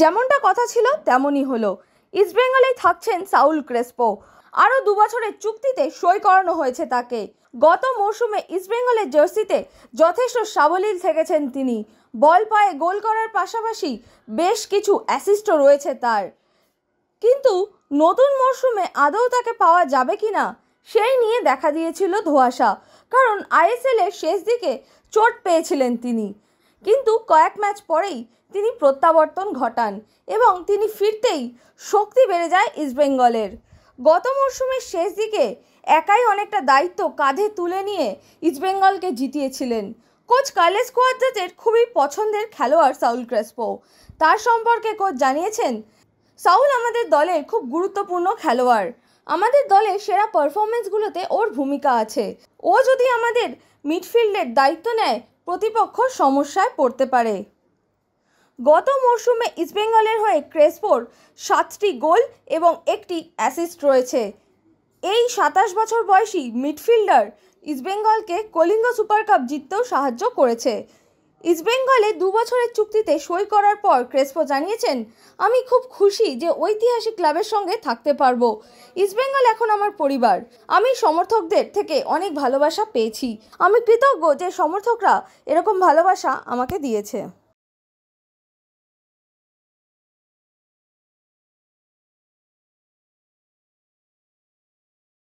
যেমনটা কথা ছিল তেমনই হলো। ইস্টবেঙ্গলেই থাকছেন সাউল ক্রেসপো। আরও দু বছরের চুক্তিতে সই করানো হয়েছে তাকে। গত মরশুমে ইস্টবেঙ্গলের জার্সিতে যথেষ্ট সাবলীল থেকেছেন তিনি। বল পায়ে গোল করার পাশাপাশি বেশ কিছু অ্যাসিস্টও রয়েছে তার। কিন্তু নতুন মরশুমে আদৌ তাকে পাওয়া যাবে কি না, সেই নিয়ে দেখা দিয়েছিল ধোঁয়াশা। কারণ আইএসএলের শেষ দিকে চোট পেয়েছিলেন তিনি। কিন্তু কয়েক ম্যাচ পরেই তিনি প্রত্যাবর্তন ঘটান এবং তিনি ফিরতেই শক্তি বেড়ে যায় ইস্টবেঙ্গলের গত মরশুমের শেষ দিকে একাই অনেকটা দায়িত্ব কাঁধে তুলে নিয়ে ইস্টবেঙ্গলকে জিতিয়েছিলেন। কোচ কার্লেস কোয়াদ্রাতের খুবই পছন্দের খেলোয়াড় সাউল ক্রেসপো। তার সম্পর্কে কোচ জানিয়েছেন, সাউল আমাদের দলের খুব গুরুত্বপূর্ণ খেলোয়াড়। আমাদের দলের সেরা পারফরমেন্সগুলোতে ওর ভূমিকা আছে। ও যদি আমাদের মিডফিল্ডের দায়িত্ব নেয়, প্রতিপক্ষ সমস্যায় পড়তে পারে। গত মরশুমে ইস্টবেঙ্গলের হয়ে ক্রেসপোর সাতটি গোল এবং একটি অ্যাসিস্ট রয়েছে। এই সাতাশ বছর বয়সী মিডফিল্ডার ইস্টবেঙ্গলকে কলিঙ্গ সুপার কাপ জিততেও সাহায্য করেছে। ইস্টবেঙ্গলে দু বছরের চুক্তিতে সই করার পর ক্রেসপো জানিয়েছেন, আমি খুব খুশি যে ঐতিহাসিক ক্লাবের সঙ্গে থাকতে পারব। ইস্টবেঙ্গল এখন আমার পরিবার। আমি সমর্থকদের থেকে অনেক ভালোবাসা পেয়েছি। আমি কৃতজ্ঞ যে সমর্থকরা এরকম ভালোবাসা আমাকে দিয়েছে।